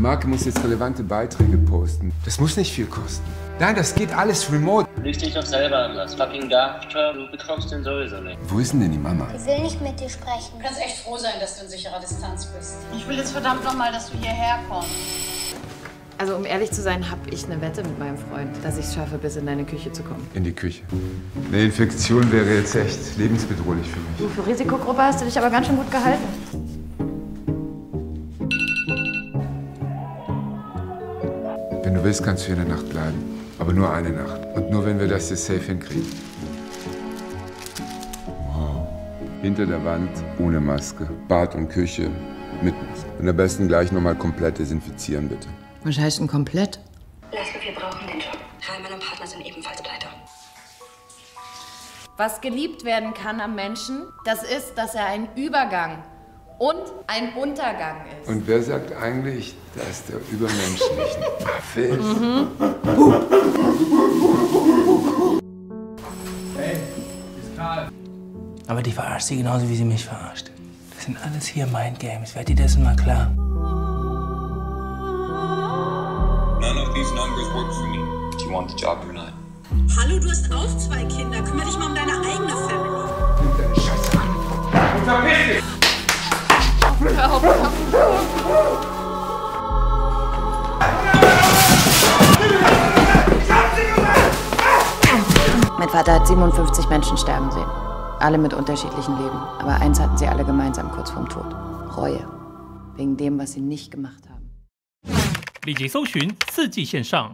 Marke muss jetzt relevante Beiträge posten. Das muss nicht viel kosten. Nein, das geht alles remote. Du lügst dich doch selber an das fucking Gaffer, du bekommst den sowieso nicht. Wo ist denn denn die Mama? Ich will nicht mit dir sprechen. Du kannst echt froh sein, dass du in sicherer Distanz bist. Ich will jetzt verdammt nochmal, dass du hierher kommst. Also um ehrlich zu sein, habe ich eine Wette mit meinem Freund, dass ich es schaffe, bis in deine Küche zu kommen. In die Küche. Eine Infektion wäre jetzt echt lebensbedrohlich für mich. Du, für Risikogruppe hast du dich aber ganz schön gut gehalten. Wenn du willst, kannst du hier eine Nacht bleiben. Aber nur eine Nacht. Und nur, wenn wir das hier safe hinkriegen. Wow. Hinter der Wand, ohne Maske. Bad und Küche, mit Maske. Und am besten gleich nochmal komplett desinfizieren, bitte. Was heißt denn komplett? Lasse, wir brauchen den Job. Heimann und Partner sind ebenfalls pleite. Was geliebt werden kann am Menschen, das ist, dass er ein Übergang und ein Untergang ist. Und wer sagt eigentlich, dass der Übermensch nicht ein Affe ist? Aber die verarscht sie genauso, wie sie mich verarscht. Das sind alles hier Mindgames. Werd dir dessen mal klar? None of these numbers work for me. Do you want the job or not? Hallo, du hast auch zwei Kinder. Kümmere dich mal um deine eigene Family. Nimm deine Scheiße an und verpiss dich! Mein Vater hat 57 Menschen sterben sehen. Alle mit unterschiedlichen Leben. Aber eins hatten sie alle gemeinsam kurz vorm Tod. Reue. Wegen dem, was sie nicht gemacht haben. 立即搜寻四季线上